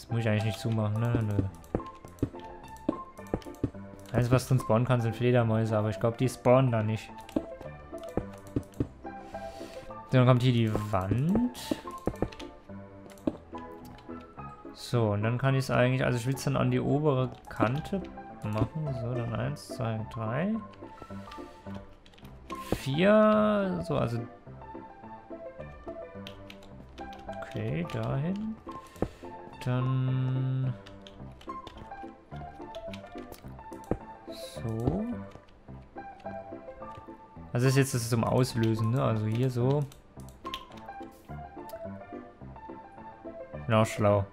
Das muss ich eigentlich nicht zumachen, ne? Nö. Alles, was drin spawnen kann, sind Fledermäuse, aber ich glaube, die spawnen da nicht. Dann kommt hier die Wand. So, und dann kann ich es eigentlich, also ich will es dann an die obere Kante machen. So, dann eins, zwei, drei, vier. So, also. Okay, dahin. Dann. So. Also ist jetzt das zum Auslösen, ne? Also hier so. Bin auch schlau.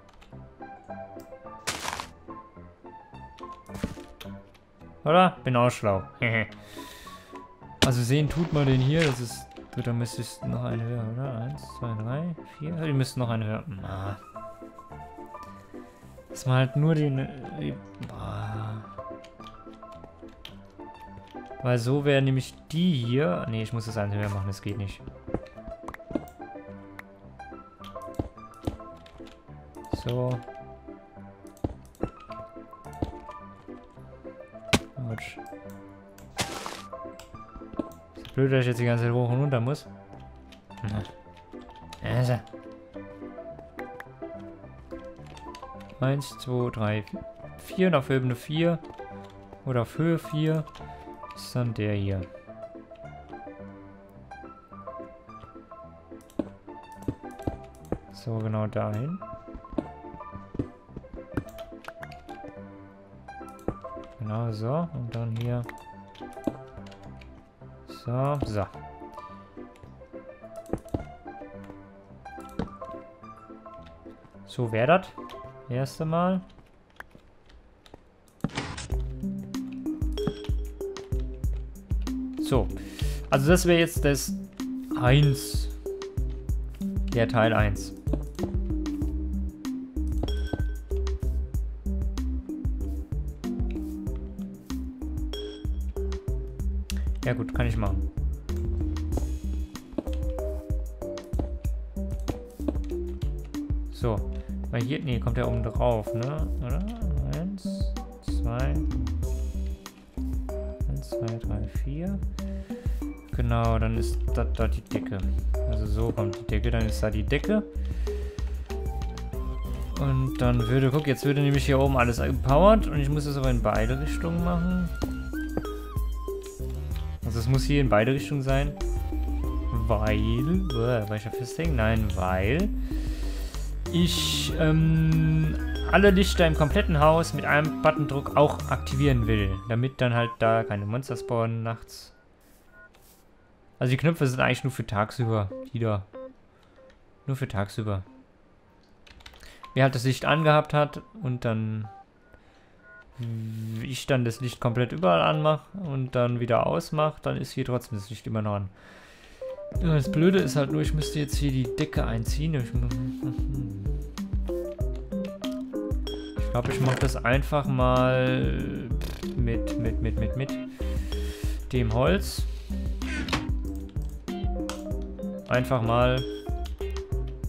Oder? Bin auch schlau. also sehen tut man den hier. Das ist. Da müsste es noch eine höher, oder? Eins, zwei, drei, vier. Die müssten noch eine höher. Ah. Dass man halt nur den. Äh, ah. Weil so wäre nämlich die hier. Ne, ich muss das eine höher machen, das geht nicht. So. Autsch. Ist blöd, dass ich jetzt die ganze Zeit hoch und runter muss. Also. Eins, zwei, drei, vier. Und auf Ebene vier. Oder auf Höhe vier. Ist dann der hier. So, genau dahin. Genau so. Und dann hier. So, so. So wäre das. Erste Mal. So. Also das wäre jetzt das 1. Der Teil 1. Ja gut, kann ich machen. So. Weil hier, nee, kommt er oben drauf, ne? Oder? Eins, zwei, eins, zwei, drei, vier. Genau, dann ist das da die Decke. Also so kommt die Decke, dann ist da die Decke. Und dann würde, guck, jetzt würde nämlich hier oben alles empowered und ich muss das aber in beide Richtungen machen. Also es muss hier in beide Richtungen sein. Weil, weil ich ja festhängen? Nein, weil ich ähm, alle Lichter im kompletten Haus mit einem Buttondruck auch aktivieren will. Damit dann halt da keine Monster spawnen nachts. Also die Knöpfe sind eigentlich nur für tagsüber. Die da. Nur für tagsüber. Wer halt das Licht angehabt hat und dann ich dann das Licht komplett überall anmache und dann wieder ausmache, dann ist hier trotzdem das Licht immer noch an. Das Blöde ist halt nur, ich müsste jetzt hier die Decke einziehen. Ich, ich glaube, ich mache das einfach mal mit, mit, mit, mit, mit dem Holz. Einfach mal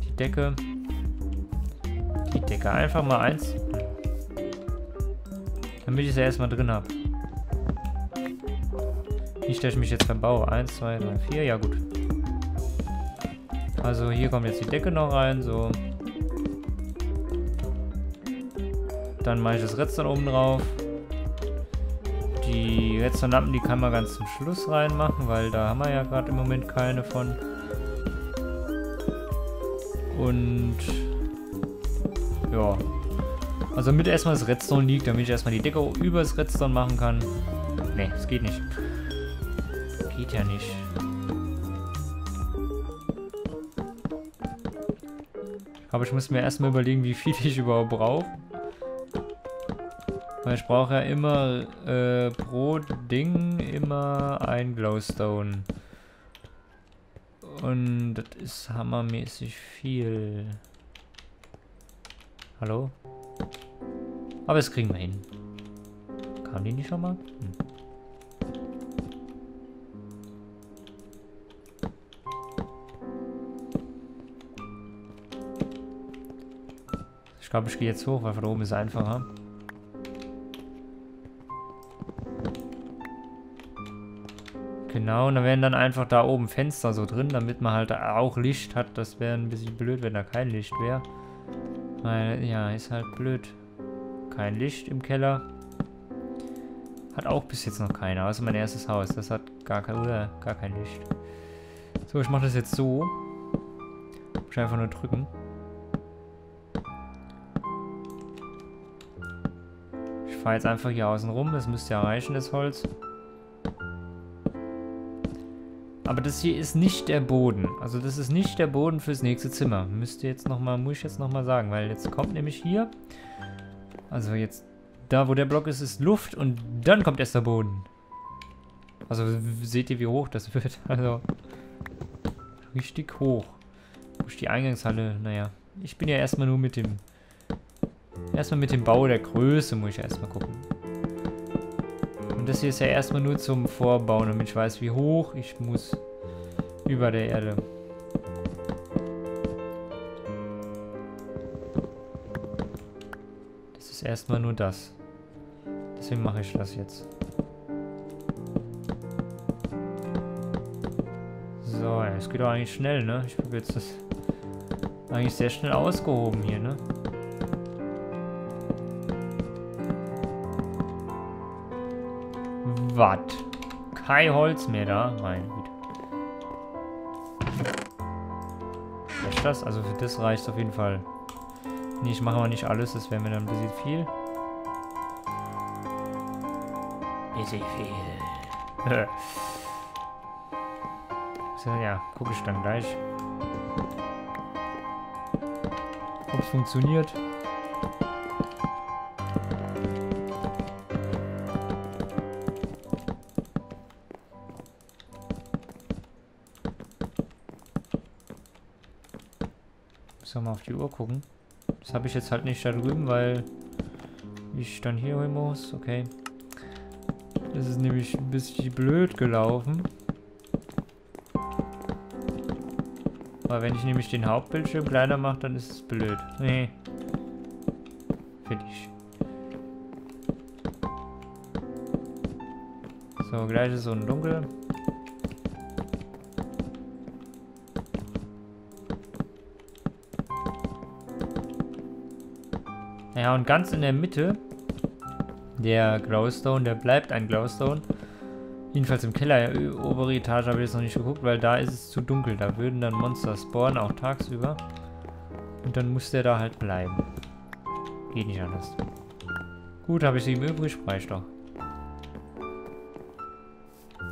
die Decke. Die Decke einfach mal eins damit ich es ja erstmal drin habe. Nicht, dass ich mich jetzt verbaue. Eins, zwei, drei, vier. Ja, gut. Also hier kommt jetzt die Decke noch rein. So. Dann mache ich das Redstone oben drauf. Die Redstone-Lampen, die kann man ganz zum Schluss reinmachen, weil da haben wir ja gerade im Moment keine von. Und ja, also damit erstmal das Redstone liegt, damit ich erstmal die Decke über das Redstone machen kann. Ne, das geht nicht. Geht ja nicht. Aber ich muss mir erstmal überlegen, wie viel ich überhaupt brauche. Weil ich brauche ja immer äh, pro Ding immer ein Glowstone. Und das ist hammermäßig viel. Hallo? Aber das kriegen wir hin. Kam die nicht schon mal? Hm. Ich glaube, ich gehe jetzt hoch, weil von oben ist einfacher. Genau, und da wären dann einfach da oben Fenster so drin, damit man halt auch Licht hat. Das wäre ein bisschen blöd, wenn da kein Licht wäre. Weil, ja, ist halt blöd. Kein Licht im Keller. Hat auch bis jetzt noch keiner, außer mein erstes Haus. Das hat gar kein, uh, gar kein Licht. So, ich mache das jetzt so. Ich einfach nur drücken. Fahre jetzt einfach hier außen rum. Das müsste ja reichen, das Holz. Aber das hier ist nicht der Boden. Also das ist nicht der Boden fürs nächste Zimmer. Müsste jetzt noch muss ich jetzt nochmal sagen. Weil jetzt kommt nämlich hier... Also jetzt... Da, wo der Block ist, ist Luft und dann kommt erst der Boden. Also seht ihr, wie hoch das wird? Also richtig hoch. Ist die Eingangshalle? Naja, ich bin ja erstmal nur mit dem... Erstmal mit dem Bau der Größe muss ich erstmal gucken. Und das hier ist ja erstmal nur zum Vorbauen, damit ich weiß, wie hoch ich muss über der Erde. Das ist erstmal nur das. Deswegen mache ich das jetzt. So, es geht doch eigentlich schnell, ne? Ich habe jetzt das eigentlich sehr schnell ausgehoben hier, ne? Was? Kein Holz mehr da? Mein Güte. Reicht das? Also für das reicht es auf jeden Fall. Nee, ich mache aber nicht alles, das wäre mir dann ein bisschen viel. Bisschen viel. so, ja, gucke ich dann gleich. Ob es funktioniert. Müssen wir mal auf die Uhr gucken. Das habe ich jetzt halt nicht da drüben, weil ich dann hier hin muss. Okay. Das ist nämlich ein bisschen blöd gelaufen. Weil wenn ich nämlich den Hauptbildschirm kleiner mache, dann ist es blöd. Nee. Finde ich. So, gleich ist so ein Dunkel. Ja, und ganz in der Mitte der Glowstone, der bleibt ein Glowstone. Jedenfalls im Keller, obere Etage habe ich jetzt noch nicht geguckt, weil da ist es zu dunkel. Da würden dann Monster spawnen, auch tagsüber. Und dann muss der da halt bleiben. Geht nicht anders. Gut, habe ich sie im übrig, reicht doch.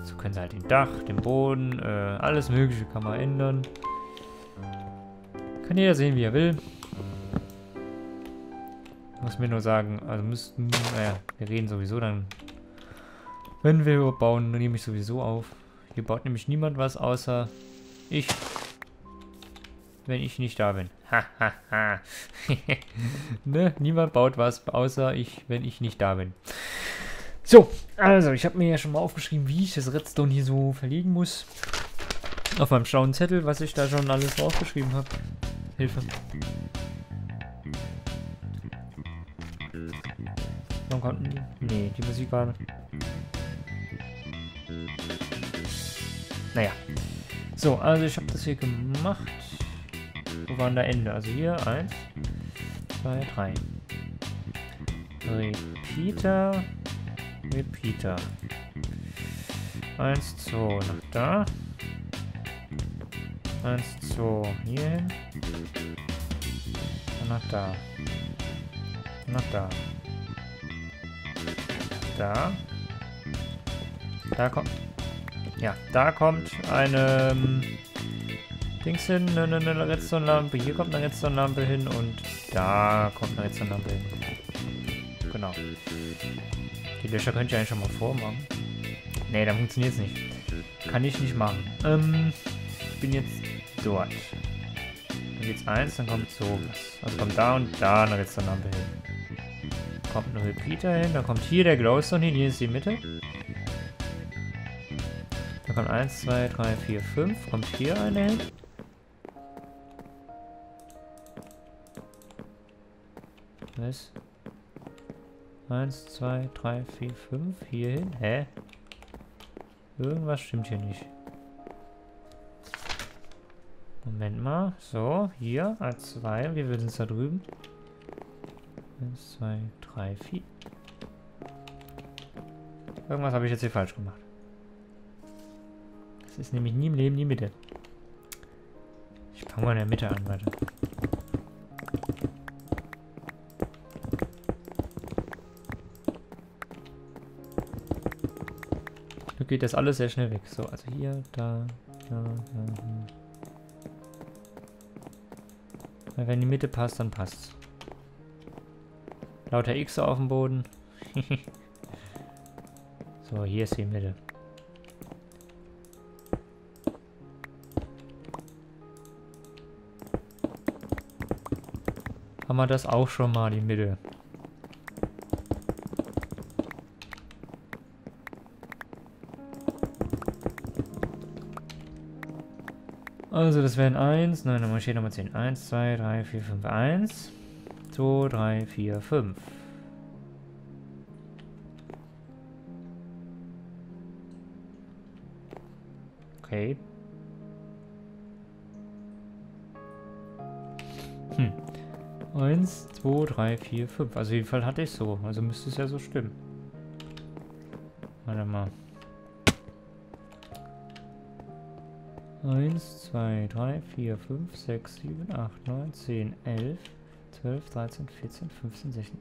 So können sie halt den Dach, den Boden, äh, alles mögliche kann man ändern. Kann jeder sehen, wie er will. Muss mir nur sagen, also müssten, naja, wir reden sowieso dann. Wenn wir bauen, nehme ich sowieso auf. Hier baut nämlich niemand was, außer ich. Wenn ich nicht da bin. Hahaha. ne? Niemand baut was, außer ich, wenn ich nicht da bin. So, also, ich habe mir ja schon mal aufgeschrieben, wie ich das Redstone hier so verlegen muss. Auf meinem schlauen Zettel, was ich da schon alles aufgeschrieben habe. Hilfe. Kommt die? Nee, die Musik war... Naja. So, also ich habe das hier gemacht. Wo war denn der Ende? Also hier, eins, zwei, drei. Repeater. Repeater. Eins, zwei, nach da. Eins, zwei, hier hin. Und nach da. Nach da. Da. Da kommt... Ja, da kommt eine... Ähm, Dings hin, eine, eine Redstone-Lampe. Hier kommt eine Redstone-Lampe hin und da kommt eine Redstone-Lampe hin. Genau. Die Löcher könnt ihr eigentlich schon mal vormachen. Nee, dann funktioniert es nicht. Kann ich nicht machen. Ähm, ich bin jetzt dort. Dann geht's eins, dann kommt so. Also kommt da und da eine Redstone-Lampe hin kommt ein Repeater hin. Dann kommt hier der Glowstone hin. Hier ist die Mitte. Da kommt 1, 2, 3, 4, 5. Kommt hier eine hin. Was? 1, 2, 3, 4, 5. Hier hin. Hä? Irgendwas stimmt hier nicht. Moment mal. So, hier. A2. Wie wird es da drüben? 1, 2, 3, 4. Irgendwas habe ich jetzt hier falsch gemacht. Das ist nämlich nie im Leben die Mitte. Ich fange mal in der Mitte an, warte. Hier geht das alles sehr schnell weg. So, also hier, da, da, da. Wenn die Mitte passt, dann passt's. Lauter X auf dem Boden. so, hier ist die Mitte. Haben wir das auch schon mal, die Mitte. Also das wären 1, nein, dann muss ich hier nochmal 10. 1, 2, 3, 4, 5, 1, 2, 3, 4, 5. Okay. Hm. 1, 2, 3, 4, 5. Also jeden Fall hatte ich so. Also müsste es ja so stimmen. Warte mal. 1, 2, 3, 4, 5, 6, 7, 8, 9, 10, 11, 12, 13, 14, 15, 16.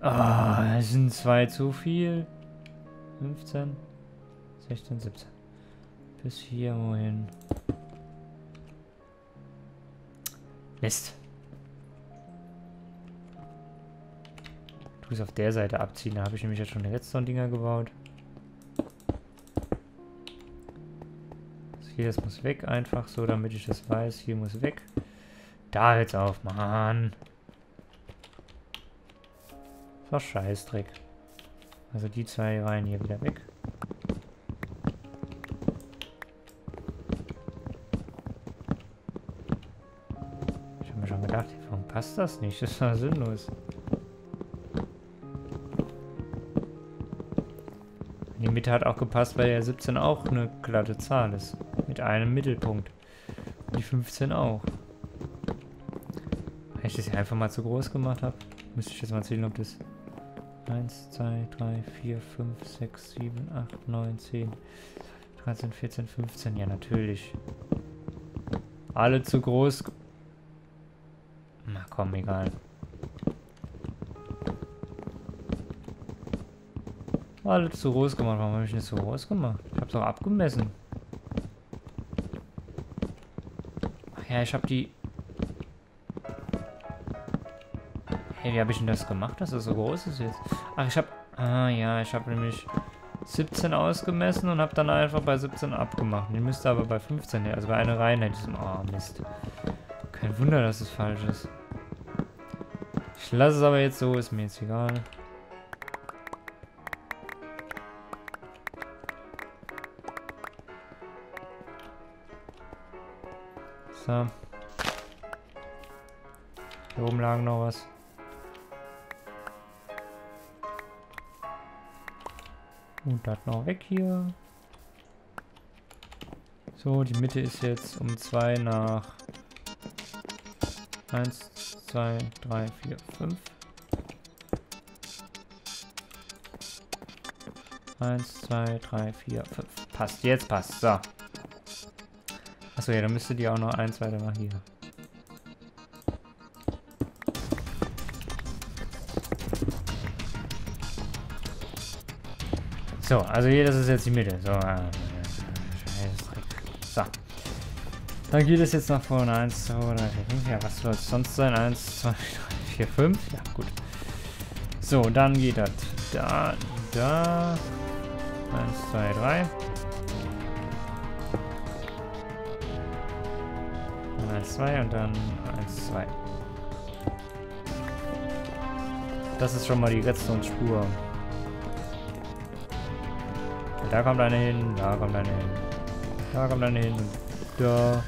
Ah, es sind zwei zu viel. 15, 16, 17. Bis hier wohin. Mist. Du es auf der Seite abziehen. Da habe ich nämlich jetzt schon Redstone-Dinger gebaut. Hier, das muss weg einfach so, damit ich das weiß. Hier muss weg. Da jetzt auf, Mann. War Scheißdreck. Also die zwei Reihen hier wieder weg. Ich habe mir schon gedacht, warum passt das nicht? Das war sinnlos. Mitte hat auch gepasst, weil ja 17 auch eine glatte Zahl ist. Mit einem Mittelpunkt. Die 15 auch. Wenn ich das hier einfach mal zu groß gemacht habe, müsste ich jetzt mal zählen, ob das 1, 2, 3, 4, 5, 6, 7, 8, 9, 10, 13, 14, 15. Ja, natürlich. Alle zu groß. Na komm, egal. Alle zu groß gemacht. Warum habe ich nicht so groß gemacht? Ich habe es auch abgemessen. Ja, ich habe die... Hey, wie habe ich denn das gemacht, dass es so groß ist jetzt? Ach, ich habe... Ah, ja, ich habe nämlich 17 ausgemessen und habe dann einfach bei 17 abgemacht. Die müsste aber bei 15, also bei einer Reihe hätte ich Oh, Mist. Kein Wunder, dass es falsch ist. Ich lasse es aber jetzt so, ist mir jetzt egal. So. Hier oben lagen noch was. Und das noch weg hier. So, die Mitte ist jetzt um 2 nach 1, 2, 3, 4, 5. 1, 2, 3, 4, 5. Passt, jetzt passt. So. Achso, ja, dann müsste die auch noch eins weiter nach hier. So, also hier, das ist jetzt die Mitte. So, äh, so. Dann geht es jetzt nach vorne. 1, 2, 3, 4, 5. Ja, was soll es sonst sein? 1, 2, 3, 4, 5. Ja, gut. So, dann geht das da, da. 1, 2, 3. 2 und dann 1, 2. Das ist schon mal die Redstone-Spur. Da kommt eine hin, da kommt eine hin. Da kommt eine hin da.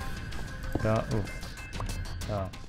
Da, oh. So.